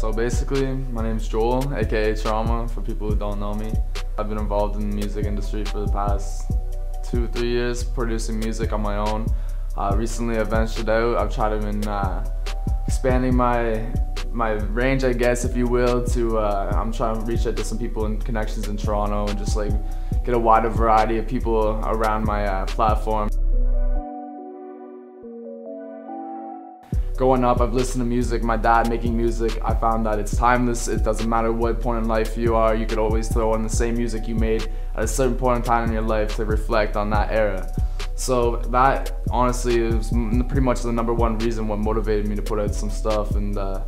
So basically, my name's Joel, aka Trauma, for people who don't know me. I've been involved in the music industry for the past two, three years, producing music on my own. Uh, recently, I ventured out. I've tried to been uh, expanding my my range, I guess, if you will. To uh, I'm trying to reach out to some people and connections in Toronto and just like get a wider variety of people around my uh, platform. Growing up, I've listened to music, my dad making music. I found that it's timeless. It doesn't matter what point in life you are, you could always throw on the same music you made at a certain point in time in your life to reflect on that era. So that honestly is pretty much the number one reason what motivated me to put out some stuff. And uh,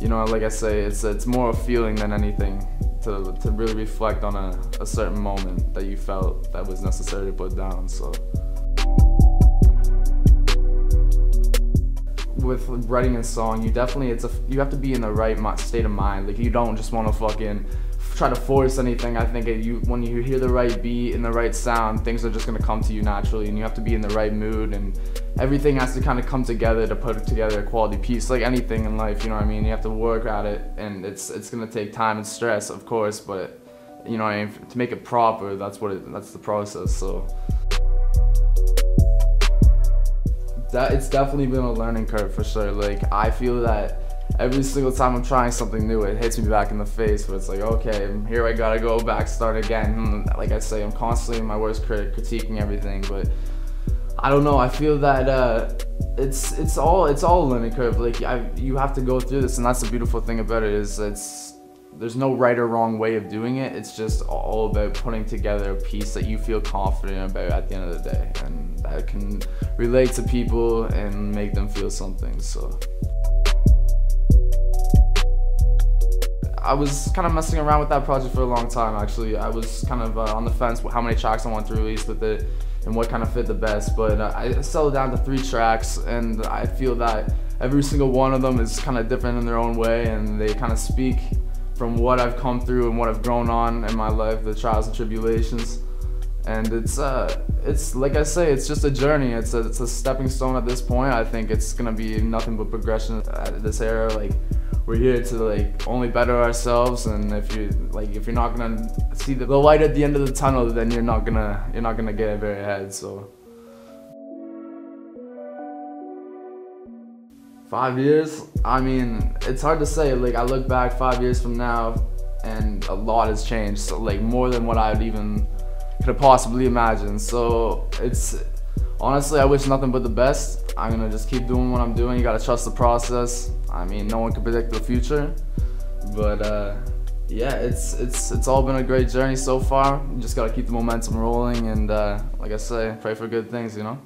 you know, like I say, it's it's more a feeling than anything to to really reflect on a, a certain moment that you felt that was necessary to put down. So. With writing a song, you definitely it's a you have to be in the right state of mind. Like you don't just want to fucking try to force anything. I think you when you hear the right beat and the right sound, things are just gonna come to you naturally, and you have to be in the right mood, and everything has to kind of come together to put together a quality piece. Like anything in life, you know what I mean. You have to work at it, and it's it's gonna take time and stress, of course, but you know I mean. To make it proper, that's what it that's the process. So. It's definitely been a learning curve for sure. Like I feel that every single time I'm trying something new, it hits me back in the face. But it's like, okay, here I gotta go back, start again. Hmm, like I say, I'm constantly my worst critic, critiquing everything. But I don't know. I feel that uh, it's it's all it's all a learning curve. Like I, you have to go through this, and that's the beautiful thing about it is it's there's no right or wrong way of doing it. It's just all about putting together a piece that you feel confident about at the end of the day, and that can relate to people and make them feel something. So. I was kind of messing around with that project for a long time actually. I was kind of uh, on the fence with how many tracks I want to release with it and what kind of fit the best, but uh, I settled down to three tracks and I feel that every single one of them is kind of different in their own way and they kind of speak from what I've come through and what I've grown on in my life, the trials and tribulations. And it's uh, it's like I say, it's just a journey. It's a, it's a stepping stone at this point. I think it's gonna be nothing but progression at this era. Like we're here to like only better ourselves, and if you like, if you're not gonna see the, light at the end of the tunnel, then you're not gonna you're not gonna get very ahead. So. Five years? I mean, it's hard to say. Like, I look back five years from now, and a lot has changed. So, like, more than what I'd even could have possibly imagined. So, it's honestly, I wish nothing but the best. I'm gonna just keep doing what I'm doing. You gotta trust the process. I mean, no one can predict the future, but uh, yeah, it's it's it's all been a great journey so far. You just gotta keep the momentum rolling, and uh, like I say, pray for good things, you know.